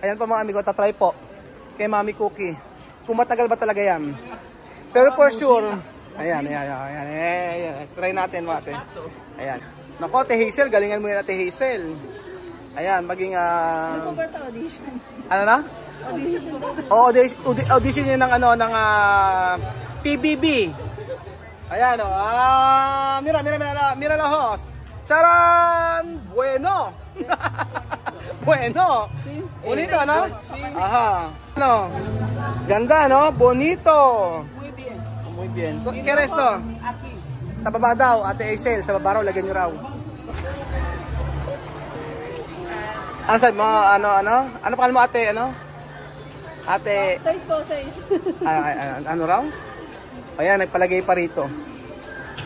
Ayan po mga amigo, tatry po. Kay Mami Cookie. Kung matagal ba talaga yan. Pero for sure, ayan, ayan, ayan, ayan, ayan. Try natin mga ate. Ayan. Nako, Ate Hazel, galingan mo yun Ate Hazel. Ayan, maging, ah, Ano ba ito? Audition? ano na? Audition daw. O, audition, audi- audition yun ng ano, ng ah, PBB. Ayan o. Ah, mira, mira, mira, mira la host. Charan! Bueno! bueno! Bonito, no? Aha. Ano? Ganda, no? Bonito! Muy bien. Muy bien. ¿Qué resto? Aquí. Sa baba daw, Ate Aisel, sa baba raw, lagyan nyo raw. Ano sabi mo? Ano, ano? Ano pangalan mo, ate? Ano? Ate, Size po, size. ay, ay, ano raw? Ayan, nagpalagay pa rito.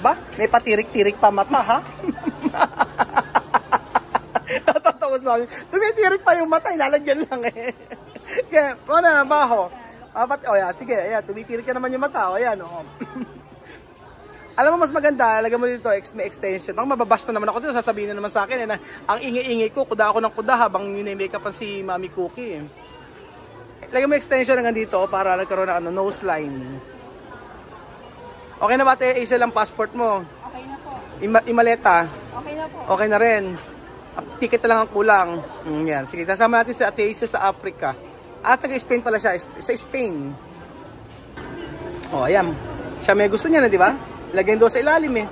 Ba? May patirik-tirik pa mata, ha? Natatawas namin. Tumitirik pa yung mata, ilalagyan lang eh. Kaya, ano na, baho. Ah, ba't, oh, yeah, sige, ayan, tumitirik ka naman yung mata, oh, ayan, oh. Alam mo, mas maganda, lagyan mo dito, ex, may extension. Ako, mababash na naman ako dito, sasabihin na naman sa akin, eh, na ang ingi-ingi ko, kuda ako ng kuda habang mini-makeup pa si Mami Cookie. eh. Lagyan mo extension hanggang dito para nagkaroon ng ano, nose line. Okay na ba, te? Isa lang passport mo. Okay na po. Ima imaleta. Okay na po. Okay na rin. Ticket na lang ang kulang. Mm, yan. Sige, sasama natin si Ate sa Africa. Ah, taga-Spain pala siya. Sa Spain. Oh, ayan. Siya may gusto niya na, di ba? Lagyan doon sa ilalim eh.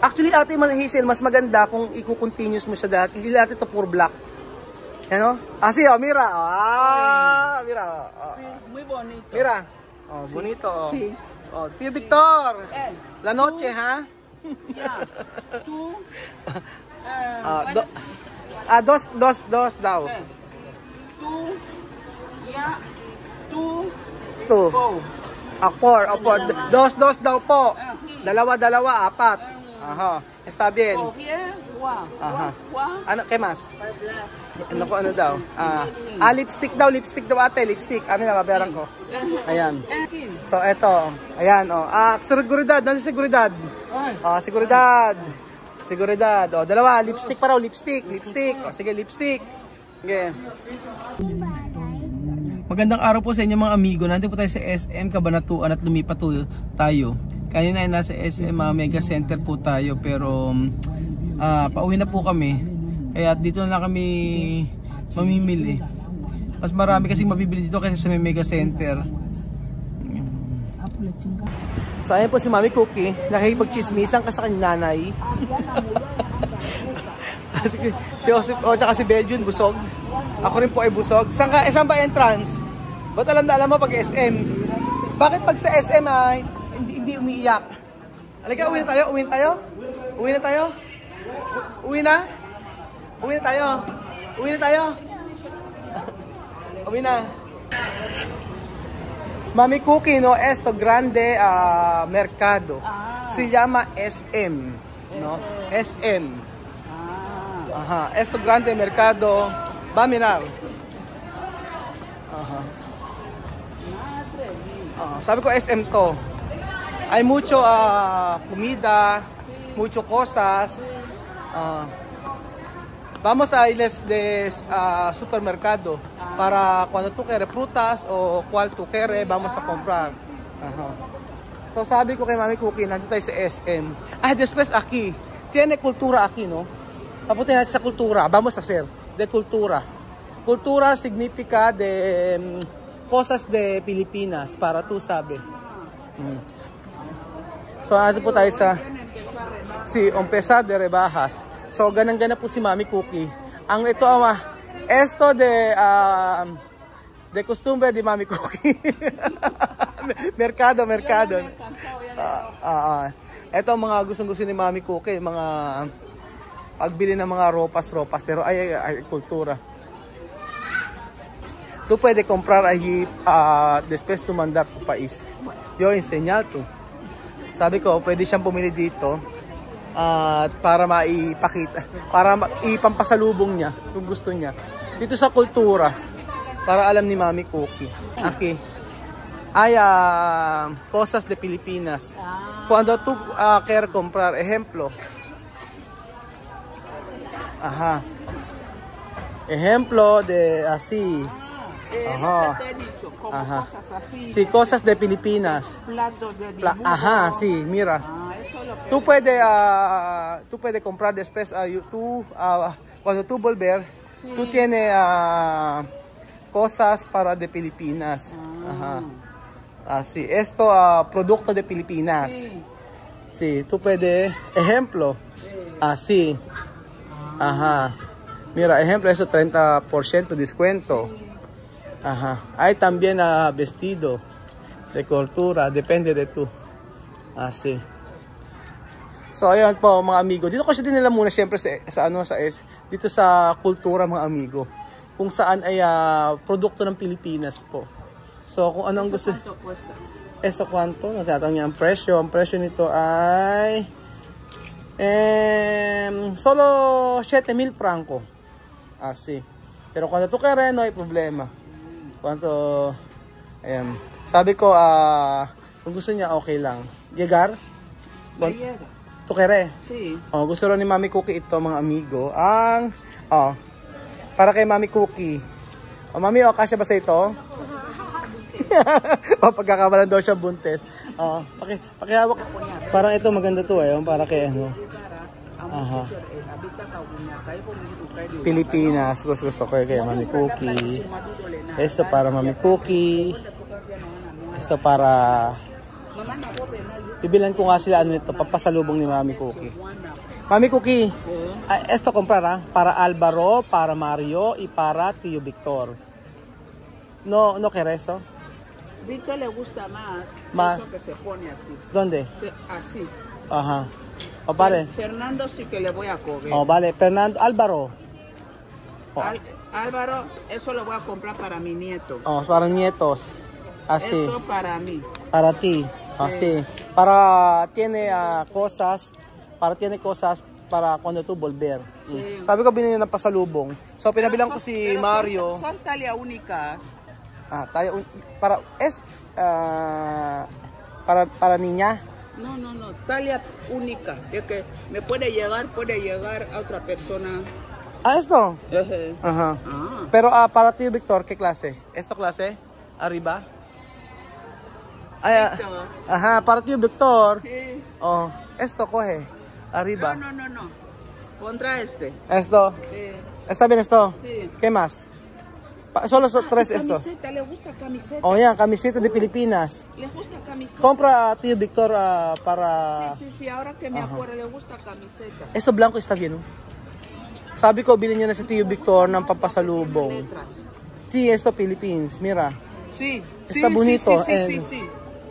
Actually, ate Hazel, mas maganda kung i-continuous mo siya dati. Hindi natin ito pure black. Ano? Ah, si, oh, mira. Ah, mira. Oh, oh. Muy bonito. Mira. Oh, bonito. Oh. Sí. Oh, Tio Victor. Eh, La noche, ha? ya. Tú. Ah, do, ah, dos, dos, dos daw. eh, Tú. Ya. Tú. Two. Go. Ah, four. Oh, four. Dos, dos daw po. Dalawa, dalawa, apat. Aha. Está bien. Gua. Aha. Ano. Para black. Ano ko, ano daw? Ah, ah, lipstick daw, lipstick daw ate, lipstick. Amin na, babayaran ko. Ayan. So, eto. Ayan, oh. Ah, seguridad. Nandun seguridad. Ah, seguridad. Seguridad. Oh, dalawa. Lipstick pa raw. Lipstick. Lipstick. Oh, sige, lipstick. Sige. Magandang araw po sa inyo mga amigo. Nandito po tayo sa SM Cabanatuan at lumipat tayo. Kanina ay nasa SM ah, Mega Center po tayo pero ah, pauwi na po kami. Kaya dito na lang kami mamimili. Mas marami kasi mabibili dito kaysa sa Mega Center. So ayan po si Mami Cookie, nakikipagchismisan ka sa kanyang nanay. si, si Joseph, oh, tsaka si Belgian, busog. Ako rin po ay busog. Saan, ka, eh, saan ba entrance? Ba't alam na alam mo pag SM? Bakit pag sa SM ay hindi, hindi umiiyak? Halika, uwi na tayo, uwi na tayo. Uwi na tayo. Uwi na? Uwi na tayo. Uwi na tayo. uwi na. Mami Cookie, no? Esto Grande ah, Mercado. Se llama SM. No? SM. Ah. Ajá. Esto Grande Mercado. Va a mirar. Ajá. Ah, sabi ko SM to. Hay mucho ah, comida, mucho cosas. Ah, vamos a irles de ah, supermercado para cuando tú quieres frutas o cual tú quieres, vamos a comprar. Ajá. So sabi ko kay Mami Cookie, nandito tayo sa SM. Ah, después aquí. Tiene cultura aquí, no? Papunta natin sa kultura. Vamos a hacer de cultura. Cultura significa de mm, cosas de Pilipinas, para tú sabe. Mm. So, ano po tayo sa si Ompesa de Rebajas. So, ganang-gana po si Mami Cookie. Ang ito, ama, esto de ah, de costumbre de Mami Cookie. merkado, merkado. Ah, ah, ah. Ito ang mga gustong-gusto ni Mami Cookie, mga pagbili ng mga ropas-ropas, pero ay, ay, ay kultura. Tú puedes comprar allí ah, después tu mandar tu país. Yo enseñar tu. Sabi ko, pwede siyang pumili dito at para maipakita, para ma- ipampasalubong niya kung gusto niya. Dito sa kultura, para alam ni Mami Cookie. Okay. Ay, ah, cosas de Pilipinas. Cuando tú ah, quieres comprar, ejemplo, Ajá. Ejemplo de así. Ah, eh, Ajá. Ajá. Sí, cosas de dibujo. Ajá, sí, mira. Tú puedes, ah, tú puedes comprar después, you- tú, ah, cuando tú volver, Sí. tú tienes cosas para de Filipinas. Ajá. Así, esto producto de Filipinas. Sí. Sí, tú puedes, ejemplo, así. Ajá. Mira, ejemplo, eso 30% descuento. Ajá. Hay también vestido de cultura, depende de tú. Así. So, ayan po mga amigo. Dito ko siya dinala muna syempre sa, sa ano sa S. Dito sa kultura mga amigo. Kung saan ay ah, produkto ng Pilipinas po. So, kung ano ang gusto. Eso kwanto? Nagtatang niya ang presyo. Ang presyo nito ay em, solo 7,000 franco. Así. Pero kung tú quieres, no hay problema. Kwanto, ayan. Sabi ko, ah, kung gusto niya, okay lang. Llegar? ¿Me Tu quieres? Sí. Oh, gusto rin ni Mami Cookie ito, mga amigo. Ang, oh, para kay Mami Cookie. Oh, Mami, oh, kasya ba sa ito? oh, pagkakamalan daw siya buntes. Oh, paki, pakihawak. Parang ito maganda to eh, oh, para kay ano. Aha. Pilipinas, gusto gusto ko kay Mami Cookie. Ito para Mami Cookie. Ito para Bibilan ko nga sila ano ito, papasalubong ni Mami Cookie. Mami Cookie, ah, esto comprar ah, para Alvaro, para Mario y para Tío Victor. No, no quieres eso? Víctor le gusta más, Más. eso que se pone así. ¿Dónde? Así. Ajá. O vale. Fernando sí que le voy a coger. O vale, Fernando Álvaro. O, Al- Álvaro, eso lo voy a comprar para mi nieto. o, para nietos. Así, Eso para mí. para ti. Así. Para tiene ah, cosas, para tiene cosas para cuando tú volver. Sí. Mm. Sabi ko binili ng pasalubong. So pinabilang ko Pero si pero Mario. Son, son talla únicas. Ah, tayo un- para es ah, para para niña. No, no, no, talla única. De que me puede llegar, puede llegar a otra persona. Ah, esto. Ajá. Ah, Pero ah, para ti Victor, ¿qué clase? ¿Esto clase? Arriba. Ay, ah, ajá, para ti Victor. sí. Oh, esto coge. Arriba. No, no, no, no. Contra este. Esto. Sí. ¿Está bien esto? Sí. ¿Qué más? Pa- solo son tres Y esto. Camiseta, le gusta camiseta. Oh, yan, camiseta de Pilipinas. Le gusta camiseta. Compra a tío Victor ah, para... Sí, sí, sí, ahora que me acuerdo, le gusta camiseta. Esto blanco está bien, oh. Sabi ko, bilhin niya na si Tio Victor ng pampasalubong. Sí, esto Philippines, mira. Sí, Está sí, bonito, Sí, sí, eh. sí, sí.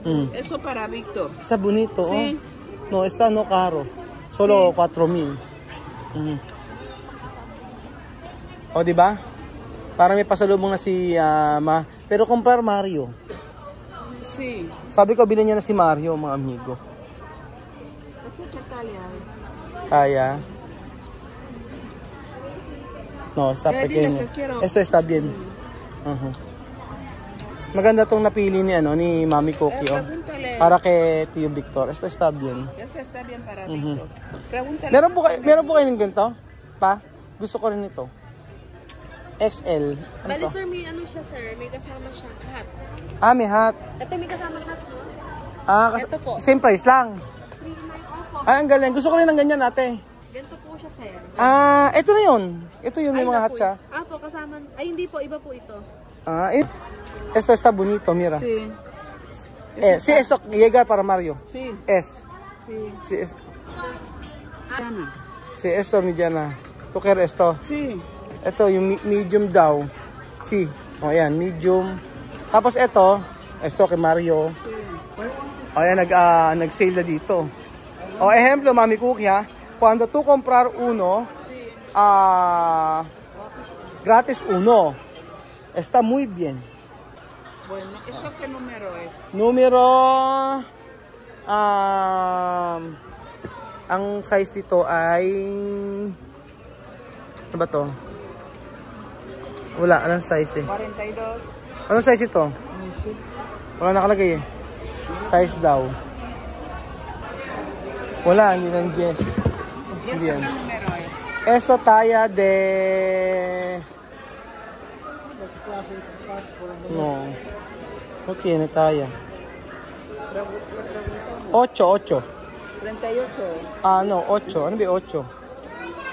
Mm. Eso para Víctor. Está bonito, Sí. oh. No, está no caro. Solo 4,000. Mhm. O, di ba? Para may pasalubong na si ah, Ma. Pero comprar Mario. Sí. Sabi ko, bilhin niya na si Mario, mga amigo. ¿Eso qué talla es? Kaya. No, está Eh, dile pequeño. Eso está bien. Ujú. Maganda tong napili ni ano ni Mami Cookie Eh, oh. pregúntale. Para kay Tio Victor. Esto está bien. Ese está bien para Víctor. Pregúntale. Meron po kayo, meron po kayo ng ganito? Pa? Gusto ko rin ito. XL. Ano Bali to? sir, may ano siya sir, may kasama siya hat. Ah, may hat. Ito may kasama hat no? Ah, kas- Ito po. same price lang. 3.9 opo. Ah, ang galing. Gusto ko rin ng ganyan ate. Ganito po siya sir. Ah, ito na yun. Ito yun, may Ay, mga hat siya. yun. Ah po, kasama. Ay hindi po, iba po ito. Ah, it, esto está bonito, mira. Sí, Eh, sí, esto, llegar para Mario. sí, Es. sí. Sí, es, sí, esto, Mediana. ¿Tú quieres esto? Sí. Ito, yung medium daw. Sí. O, ayan, medium. Tapos ito, esto kay Mario. O, ayan, nag, ah, nag-sale na dito. O, ejemplo, Mami Cookie, ha? Cuando tú comprar uno, ah, gratis uno. Está muy bien. Bueno, ¿eso qué número es? Numero, um, ang size dito ay, ano ba to? Wala, anong size eh? 42. Anong size ito? Wala nakalagay eh. Size daw. Wala, hindi ng Jess. ¿Y Bien. ese qué número es? Esto talla de No. Okay, na tayo. 8, 8. 38. Ah, no, 8. Ano ba 8?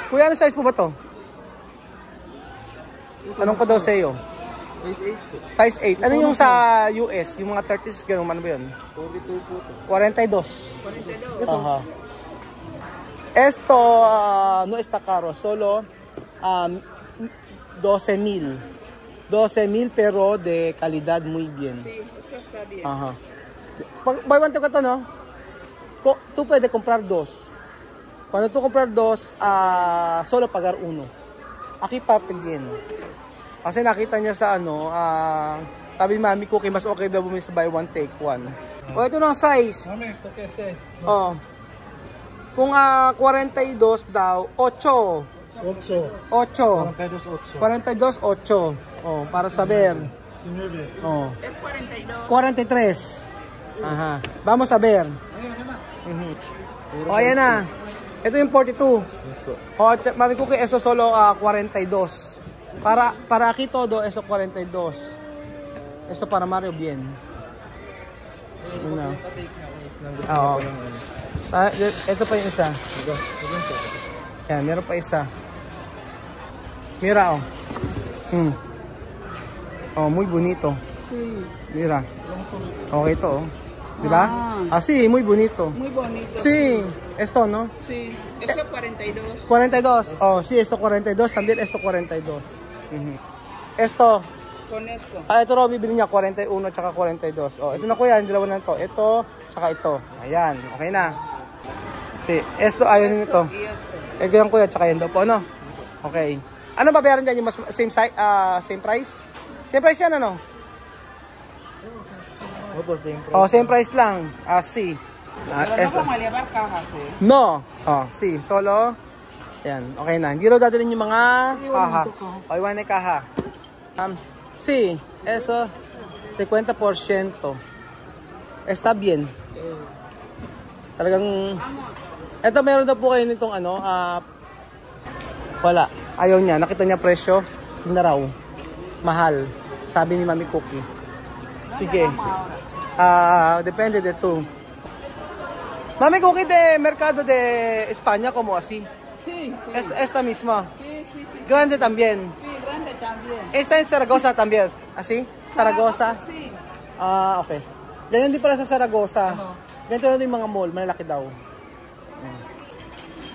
Kuya, ano size po ba to? Tanong ko daw sa iyo. Size 8. Ano yung sa US? Yung mga 30s, ganun, ano ba yun? 42 po sir. 42. Aha. Esto ah, no está caro, solo um, 12 mil. 12 mil pero de calidad muy bien. Sí, eso está bien. Ajá. Pag, buy one take ito, no? Ko, tú puede comprar dos. Cuando tú comprar dos, ah, solo pagar uno. Aquí parte bien. Kasi nakita niya sa ano, ah, sabi ni mami ko, okay, mas okay daw bumili sa buy one take one. O ito na ang size. Mami, ito kasi. Oh. Kung ah, 42 daw, 8. 8. 8. 42, 8. 42, 8. Oh, para saber. Senior de. Oh. Es 42. 43. Aha. Vamos a ver. Mhm. O, ayan na. Ito yung 42. Yes po. O, te- mami ko kay eso solo ah, 42. Para para aquí todo eso 42. Eso para Mario bien. Yun na. Oo. Ah, ito pa yung isa. Yan, meron pa isa. Mira, oh. Hmm. Oh, muy bonito. Sí, Mira. Okay to, oh. Di ba? Ah. Ah, sí, muy bonito. muy bonito. Sí, esto, ¿no? Sí, eso es 42. 42. Oh, sí, esto 42. También esto 42. Mhm. Esto, Con esto. ah, ito raw bibili niya 41 tsaka 42. Oh, ito na kuya, yung dalawa na to. Ito, tsaka ito. Ayan, okay na. Sí, esto, ayun nito. Y esto. Eh, ganyan kuya, tsaka yan daw po, ano? Okay. Ano ba bayaran dyan? Yung mas, same, size, ah, same price? Same price yan, ano? Opo, same price. Oh, same price lang. Ah, sí. Ah, Pero no eso. vamos a llevar cajas, eh. No. Oh, sí, solo. Yan, okay na. Hindi raw dadalhin yung mga kaha. O, iwan na yung kaha. Um, sí, eso, 50%. Está bien. Talagang, eto meron daw po kayo nitong ano, ah, wala. Ayaw niya. Nakita niya presyo. Yun na raw. Mahal. Sabi ni Mami Cookie. Sige. Ah, depende de tú. Mami Cookie de Mercado de España como así. Sí, sí. Esta, esta misma. Sí, sí, sí. Grande también. Sí, grande también. Esta en Zaragoza también. ¿Así? Zaragoza. Sí. Ah, okay. Ganyan din pala sa Zaragoza. Ganito na din mga mall. Malalaki daw.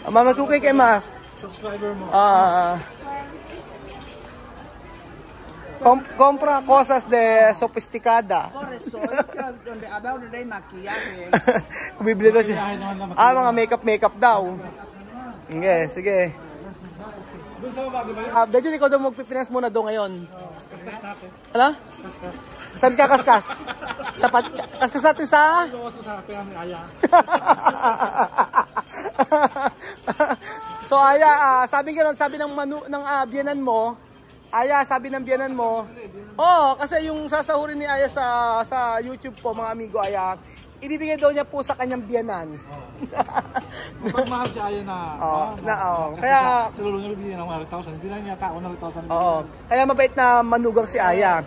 Ah, Mami Cookie, ¿qué más? Subscriber mo. Ah, com- compra cosas de sofisticada. Bibili na siya. Ah, mga makeup makeup daw. Sige, sige. Doon sa baba, di ba yun? Ah, Benjo, ikaw daw magpipinas muna daw ngayon. Kaskas natin. Ano? Kaskas. Saan ka kaskas? Sa pat kaskas natin sa... Iwawas ko sa pera ni Aya. so Aya, ah, sabi nga nun, sabi ng manu ng biyanan mo, Aya, sabi ng biyanan mo, oh, kasi yung sasahurin ni Aya sa sa YouTube po, mga amigo Aya, ibibigay daw niya po sa kanyang biyanan. Mahal si Aya na... Oo, na, oo. Kasi Kaya- sa- Sa lulo niya bibigyan ng 100,000. Hindi lang yata 100,000. Oo. Kaya mabait na manugang si Aya.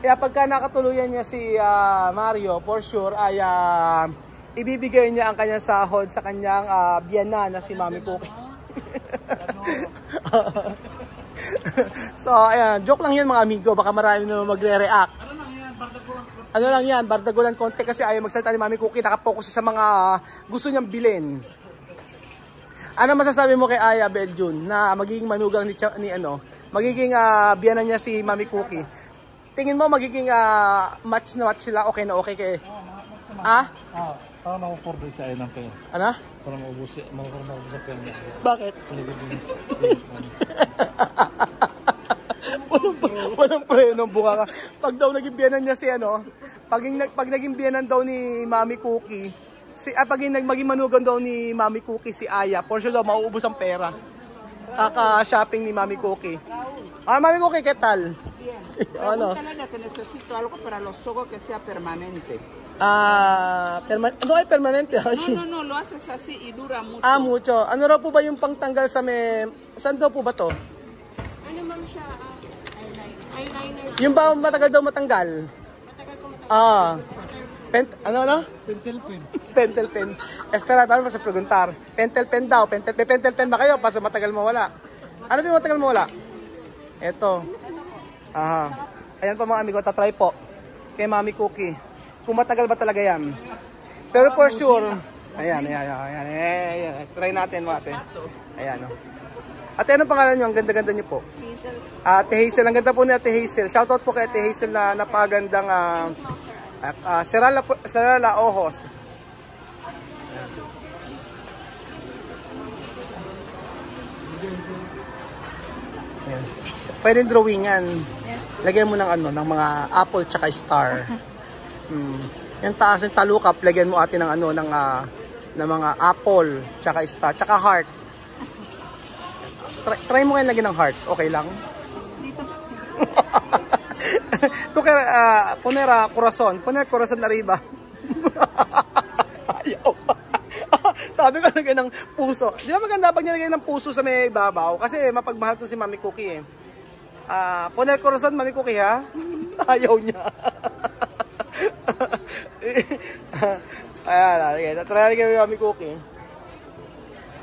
Kaya pagka nakatuluyan niya si ah, Mario, for sure, ay ah, ibibigay niya ang kanyang sahod sa kanyang ah, biyanan na si Mami Cookie. so, ayan. Joke lang yan mga amigo. Baka marami naman magre-react. Ano lang yan, bardagulan konti kasi ayaw magsalita ni Mami Cookie. Nakapokus sa mga gusto niyang bilhin. Ano masasabi mo kay Aya Beljun na magiging manugang ni, ni ano, magiging uh, biyanan niya si Mami Cookie? Tingin mo magiging ah, match na match sila, okay na okay kay... Ah? Ah, parang makukordo si Aya ng pera. Ano? Parang maubos maubos sa pera. Bakit? Palibibinis. walang, walang preno bunga ka. Pag daw naging biyanan niya si ano, pag, pag naging biyanan daw ni Mami Cookie, si, ah, pag yung nag- maging manugang daw ni Mami Cookie si Aya, for sure daw mauubos ang pera. Kaka-shopping ni Mami Cookie. Ah, Mami Cookie, ¿qué tal? Bien. Ano? Pregúntale que necesito algo para los ojos que sea permanente. Ah, perman- no ay permanente. No, no, no, lo haces así y dura mucho. Ah, mucho. Ano raw po ba yung pangtanggal sa may... Saan daw po ba to? Ano ma'am siya? ah, Eyeliner. Yung ba matagal daw matanggal? Matagal po matagal. Ah. Pen, ano ano? Pentel pen. Pentel pen. Espera, paano mo sa preguntar? Pentel pen daw. Pentel, may pentel pen ba kayo? Paso matagal mawala. Ano ba yung matagal mawala? Ito. Aha. Ayan po mga amigo, tatry po. Kay Mami Cookie. Kung matagal ba talaga yan. Pero for sure, ayan, ayan, ayan, ayan, ayan, ayan. Try natin mga ate. Ayan, oh. Ate, anong pangalan nyo? Ang ganda-ganda nyo po. Hazel. Ate Hazel, ang ganda po ni Ate Hazel. Shoutout po kay Ate Hazel na napagandang uh, uh, Serala, po- Serala Ojos. Ayan. Pwede drawingan. Lagyan mo ng ano, ng mga apple tsaka star. Hmm. Yung taas ng talukap, lagyan mo ate ng ano, ng, ah, ng mga apple tsaka star, tsaka heart. Try, try mo kayo lagyan ng heart. Okay lang? Tuker, ah, ponera corazon. Poner corazon arriba. Ayaw. Sabi ko lagyan ng puso. Di ba maganda pag nilagay ng puso sa may babaw? Kasi mapagmahal to si Mami Cookie eh. Ah, poner corazon, Mami Cookie ha? Ayaw niya. Ayan, okay. Try natin kay Mami Cookie.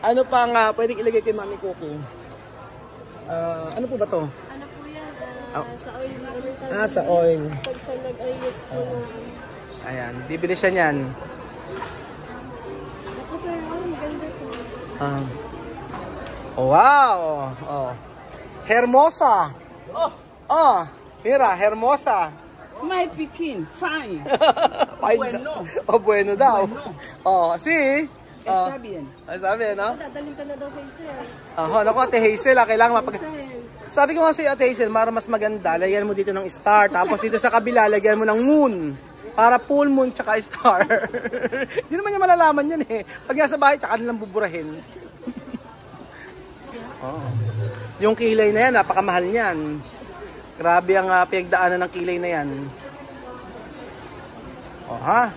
Ano pa nga pwedeng ilagay kay Mami Cookie? Ah, ano po ba to? Ano po yan? Oh. Ah, Sa oil. Ano? Ah, sa oil. Pag sa nag-ayot po ng... Ayan, bibili siya niyan. Ito sir, oh, maganda po. Ah. Oh, wow! Oh. Hermosa! Oh! Oh! Mira, hermosa! My Pekin, fine. Fine Bueno. Oh, bueno daw. Bueno. Oh, si? Está bien. Ah, sabi, no? Dadalhin ka na daw sir. Aha, naku, Ate Hazel, ah, kailangan mapag... Sabi ko nga si Ate Hazel, para mas maganda, lagyan mo dito ng star. Tapos dito sa kabila, lagyan mo ng moon. Para full moon tsaka star. Hindi naman niya malalaman yan eh. Pag nasa bahay, tsaka nilang buburahin. oh. Yung kilay na yan, napakamahal niyan. Grabe ang uh, pinagdaanan ng kilay na yan. Oh, ha?